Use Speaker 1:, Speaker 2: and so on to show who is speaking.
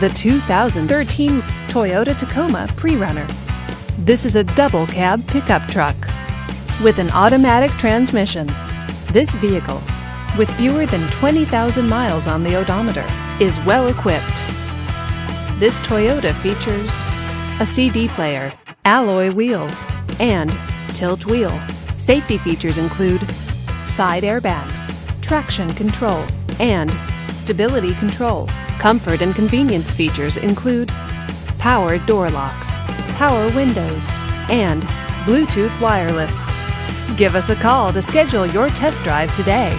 Speaker 1: the 2013 Toyota Tacoma Pre-Runner. This is a double cab pickup truck with an automatic transmission. This vehicle, with fewer than 20,000 miles on the odometer, is well equipped. This Toyota features a CD player, alloy wheels, and tilt wheel. Safety features include side airbags, traction control, and stability control. Comfort and convenience features include power door locks, power windows, and Bluetooth wireless. Give us a call to schedule your test drive today.